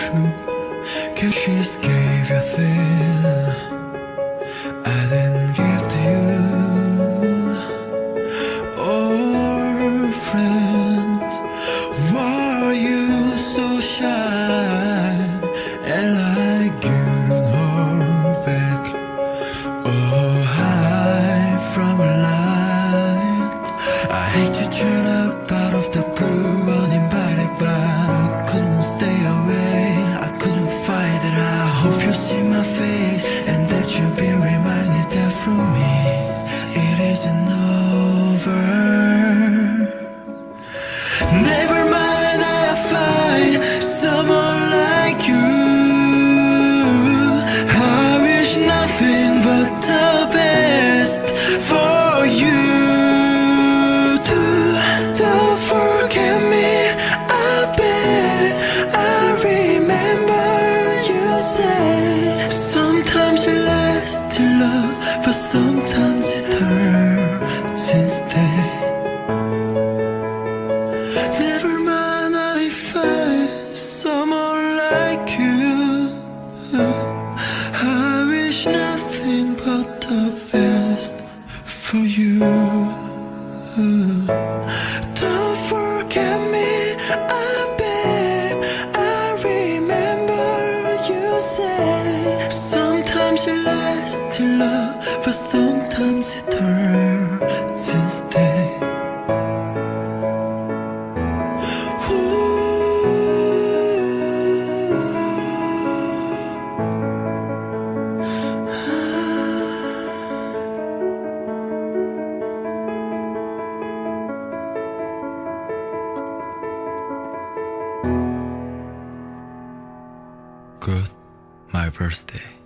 ocean Cause she just gave you thing I didn't give to you Oh, friends. Why are you so shy? And like you don't hold back Oh, hide from a light. I hate to turn up to love, but sometimes it hurts instead Never mind, I find someone like you. I wish nothing but the best for you. Don't forget me, love, but sometimes it hurts instead. Good, my birthday.